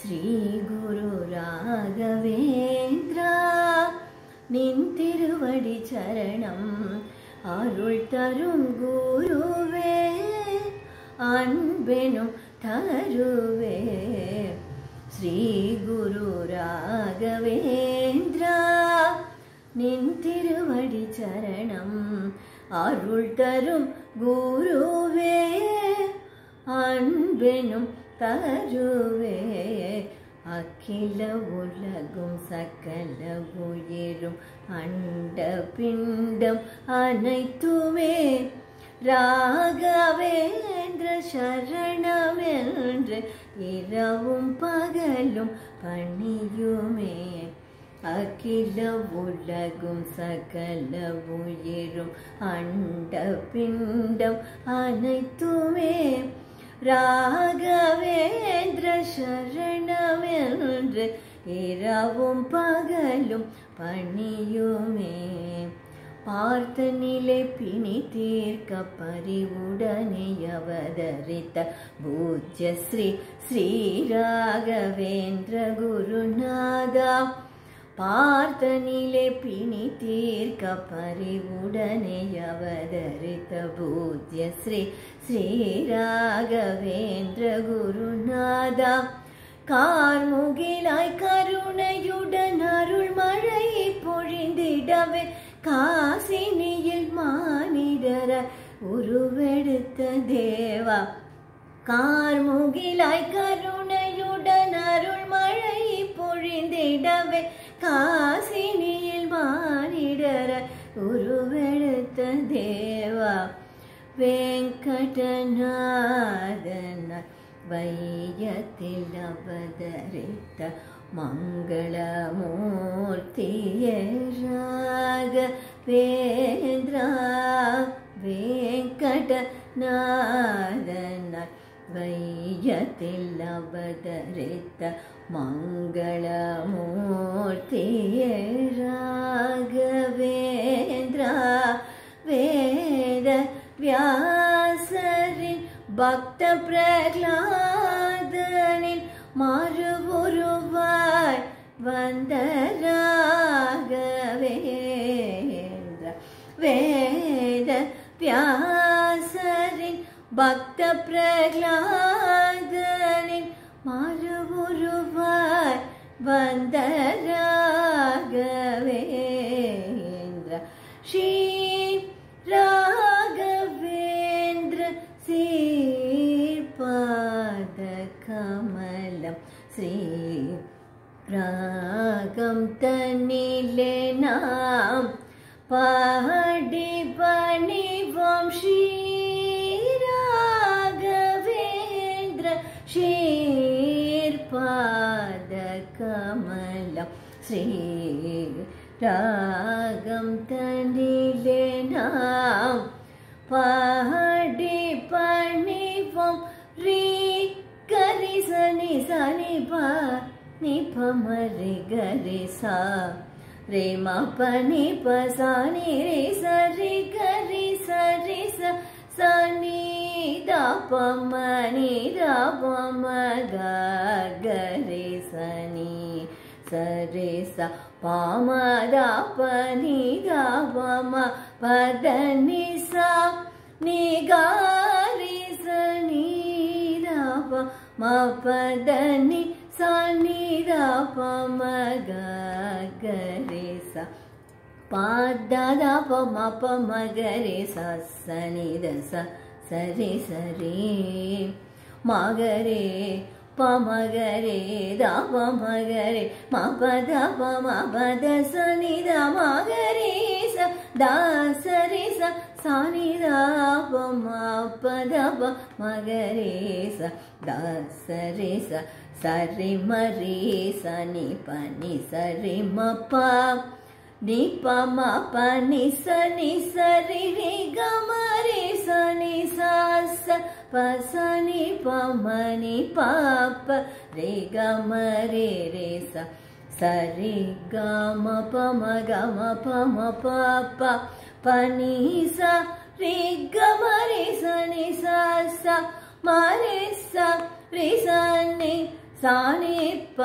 ஸ்ரீ குரு ராகவேந்திரா நின் திருவடி சரணம் அருள் தரும் குருவே அன்பெனும் தருவே. ஸ்ரீ குரு ராகவேந்திரா நின் திருவடி சரணம் அருள் தரும் குருவே அன்பெனும் தருவே அகில உலகும் சகல உயிரும் அண்ட பிண்டம் அனைத்துமே. ராகவேந்திர சரணமென்று இரவும் பகலும் பணியுமே. அகில உலகும் சகல உயிரும் அண்ட பிண்டம் அனைத்துமே. ராகவேந்திர சரணமென்று இரவும் பகலும் பணியுமே. பார்த்த நிலை பிணி தீர்க்க பறிவுடனே அவதரித்த பூஜ்ய ஸ்ரீ ஸ்ரீ ராகவேந்திர குருநாதா. பார்த்த நிலை பிணி தீர்க்க பரிவுடனே அவதரித்த பூஜ்ய ஸ்ரீ ஸ்ரீராகவேந்திர குருநாதா. கார்முகிலாய் கருணையுடன் அருள் மழை பொழிந்திடவே காசினியில் மானிடர உருவெடுத்த தேவா. கார்முகிலாய் கருணையுடன் அருள் மழை பொழிந்திடவே കാസിനിയിൽ മാനിടര ഉരുവെടുത്ത ദേവ. വെങ്കടനാഥന വൈയത്തിൽ അവതരിത്ത മംഗളമൂർത്തിയ രാഗ വേന്ദ്ര. വെങ്കടനാഥന വൈയത്തിൽ അവതരിത്ത மங்களமூர்த்திய ராகவேந்திரா வேத வியாசரின் பக்த பிரகலாதனின் மறுபுருவாய் வந்த ராகவேந்திர வேத வியாசரின் பக்த பிரகலாதனின் மறுபுருவாய் வந்த ராகவேந்திர ஸ்ரீ ராகவேந்திர சீர்பாத கமலம் ஸ்ரீ ராகம் தன்னிலே நாம் பாடி பணிவோம் ஷீர்பாத கமலம் ஸ்ரீ ராகம் தனிலே நாம் பாடி பணிவோம் ரீ கரி சனி சனி பா நி பமரி கரி சா ரே மா பனி ப சானி ரே சரி கரி சரி ச சனி தா பமனி தா பம सनी सरे सा पदा दाप निगा पधनि सा। निगारे सनि दा प धनि सनि द मगरे सा पा दादा प मगरे सनि द सरे सरे मागरे पा मगरे दा पगरे मा पदा पा मा दी दा मा ग दा सा प मा पदा पा मागरे सा दा सर सा नीपा से मापा स नी सरि गरे పసని పమని పాప రే గమ రే రే స సరి గమ పమ గమ పమ పాప పని స రే గమ రే సని స స మరే స రే సని సాని ప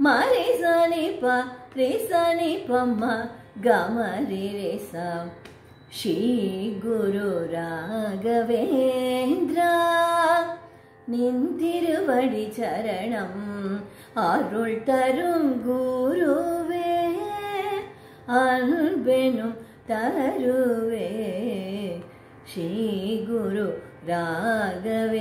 మరే సని ప రే సని పమ గమ రే రే స ശ്രീഗുരുരാഘവേന്ദ്ര നിന്തിരുവടി ചരണം അരുൾ തരും ഗുരുവേ അൻപെനും തരുവേ. ശ്രീ ഗുരു രാഘവേന്ദ്ര